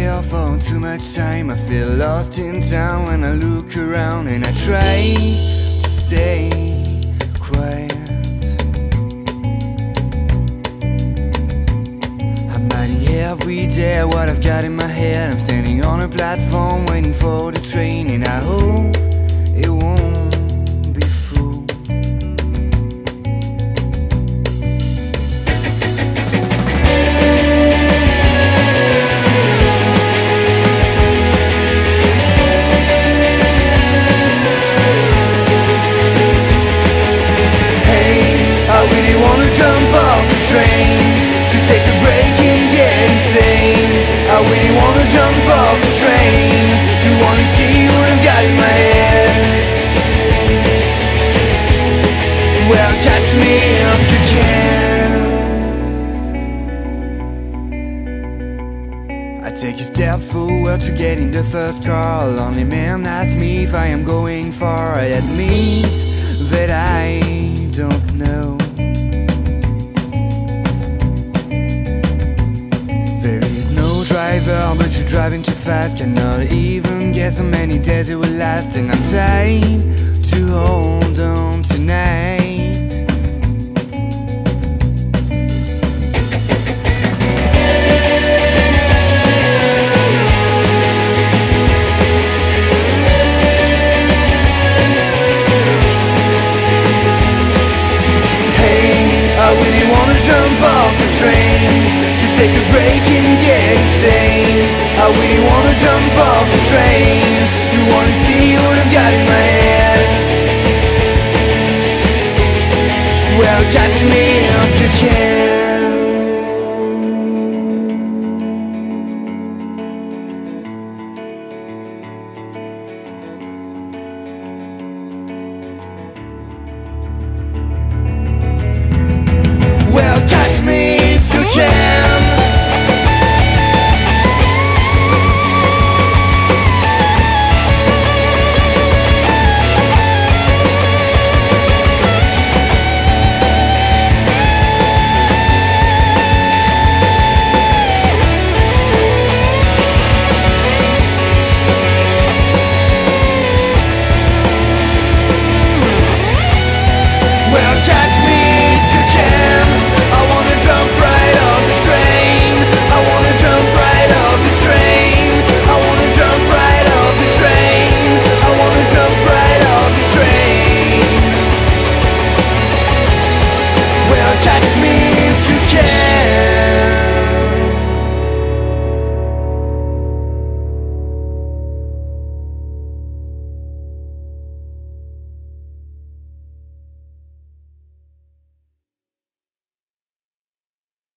here for too much time. I feel lost in town when I look around And I try to stay quiet. I'm writing every day what I've got in my head. I'm standing on a platform waiting for the train And I hope I take a step forward to get in the first car Lonely man asks me if I am going far. I admit that I don't know. There is no driver but you're driving too fast. Cannot even guess how many days it will last. And I'm tired to hold on tonight A break and get insane I really wanna jump off the train. You wanna see what I've got in my head. Well, catch me